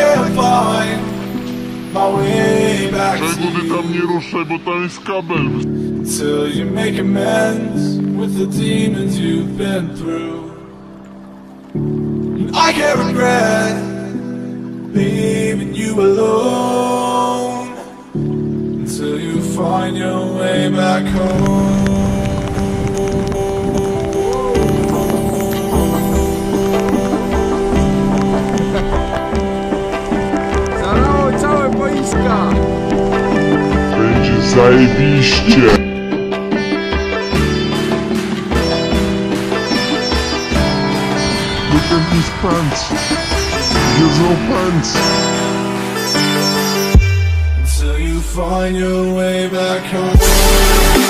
can't find my way back Czego to ty tam nie you ruszaj, bo tam jest kabel. Till you make amends with the demons you've been through And I can't regret leaving you alone Until you find your way back home zajebiście. Look at his pants. He has no pants. Until you find your way back home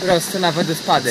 Prosto na wodospady.